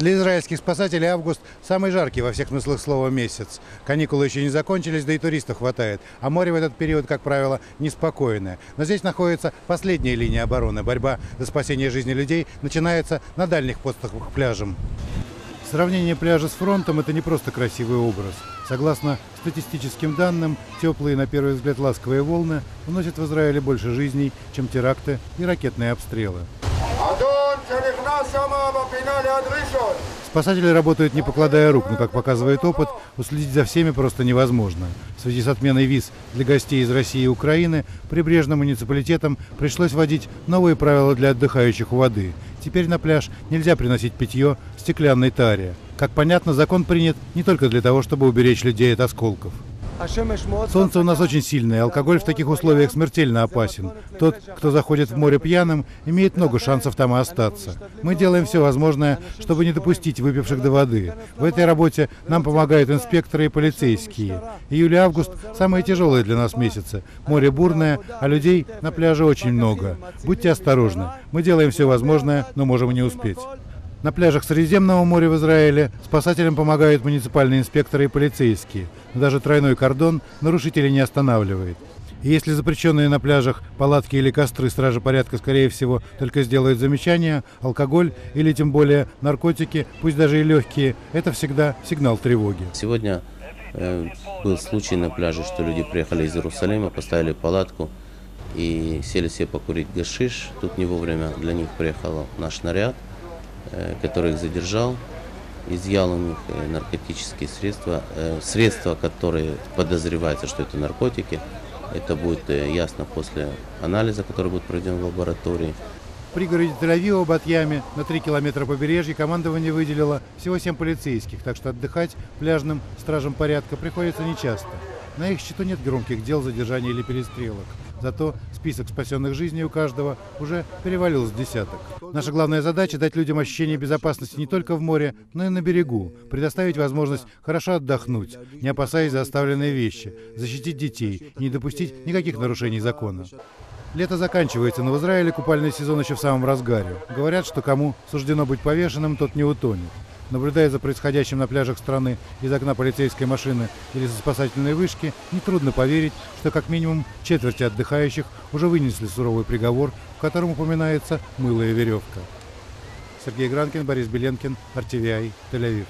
Для израильских спасателей август самый жаркий во всех смыслах слова месяц. Каникулы еще не закончились, да и туристов хватает. А море в этот период, как правило, неспокойное. Но здесь находится последняя линия обороны. Борьба за спасение жизни людей начинается на дальних постах к пляжам. Сравнение пляжа с фронтом – это не просто красивый образ. Согласно статистическим данным, теплые, на первый взгляд, ласковые волны вносят в Израиле больше жизней, чем теракты и ракетные обстрелы. Огонь! Спасатели работают не покладая рук, но, как показывает опыт, уследить за всеми просто невозможно. В связи с отменой виз для гостей из России и Украины прибрежным муниципалитетам пришлось вводить новые правила для отдыхающих у воды. Теперь на пляж нельзя приносить питье в стеклянной таре. Как понятно, закон принят не только для того, чтобы уберечь людей от осколков. Солнце у нас очень сильное, алкоголь в таких условиях смертельно опасен. Тот, кто заходит в море пьяным, имеет много шансов там и остаться. Мы делаем все возможное, чтобы не допустить выпивших до воды. В этой работе нам помогают инспекторы и полицейские. Июль и август – самые тяжелые для нас месяцы. Море бурное, а людей на пляже очень много. Будьте осторожны. Мы делаем все возможное, но можем не успеть. На пляжах Средиземного моря в Израиле спасателям помогают муниципальные инспекторы и полицейские. Но даже тройной кордон нарушителей не останавливает. И если запрещенные на пляжах палатки или костры стражи порядка, скорее всего, только сделают замечания, алкоголь или тем более наркотики, пусть даже и легкие, это всегда сигнал тревоги. Сегодня э, был случай на пляже, что люди приехали из Иерусалима, поставили палатку и сели себе покурить гашиш. Тут не вовремя для них приехал наш наряд, э, который их задержал, изъял у них э, наркотические средства, э, средства, которые подозревается, что это наркотики. Это будет ясно после анализа, который будет проведен в лаборатории. В пригороде Тель-Авива, Батьяме, на 3 километра побережья командование выделило всего 7 полицейских, так что отдыхать пляжным стражам порядка приходится нечасто. На их счету нет громких дел задержания или перестрелок. Зато список спасенных жизней у каждого уже перевалил с десяток. Наша главная задача – дать людям ощущение безопасности не только в море, но и на берегу, предоставить возможность хорошо отдохнуть, не опасаясь за оставленные вещи, защитить детей не допустить никаких нарушений закона. Лето заканчивается, но в Израиле купальный сезон еще в самом разгаре. Говорят, что кому суждено быть повешенным, тот не утонет. Наблюдая за происходящим на пляжах страны из окна полицейской машины или со спасательной вышки, нетрудно поверить, что как минимум четверти отдыхающих уже вынесли суровый приговор, в котором упоминается мылая веревка. Сергей Гранкин, Борис Беленкин, RTVI, Тель-Авив.